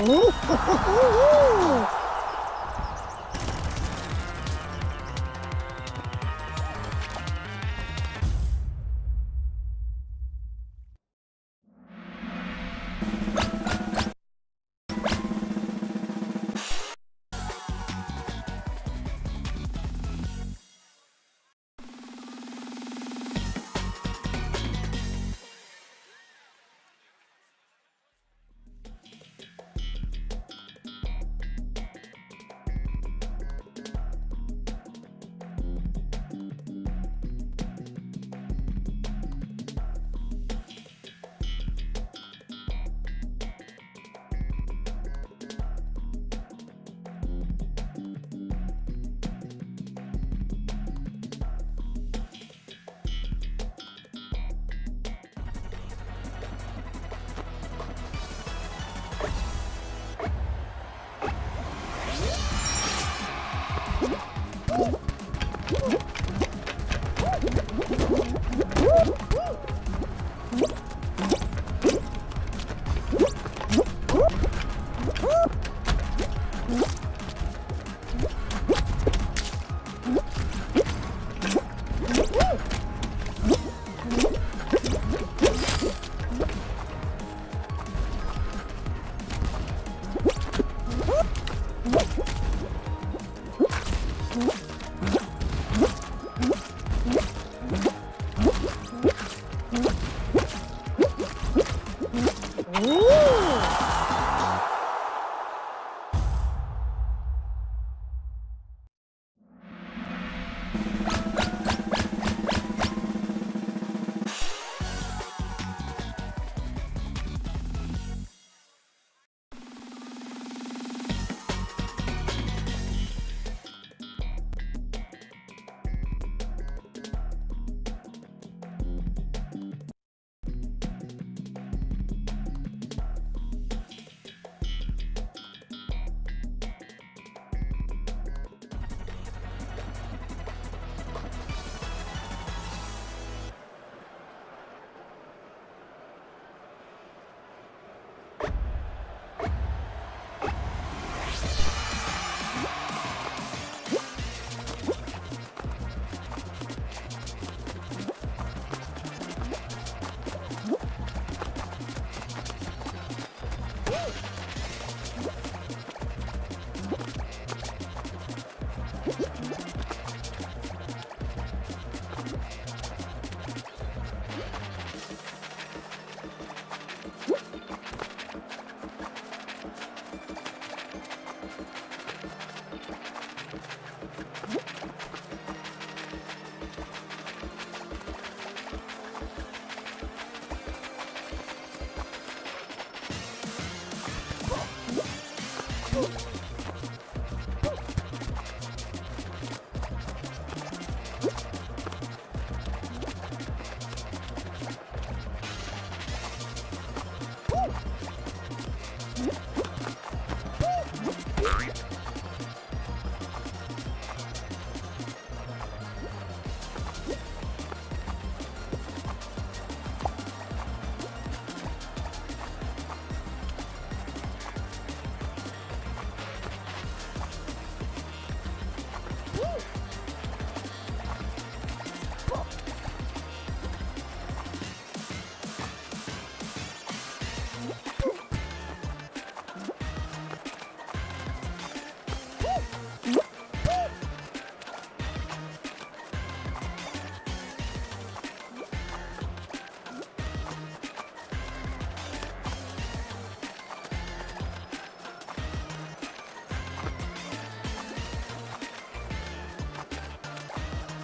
Ooh, ooh, ooh, ooh. 오.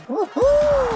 Woohoo!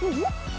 Mm-hmm.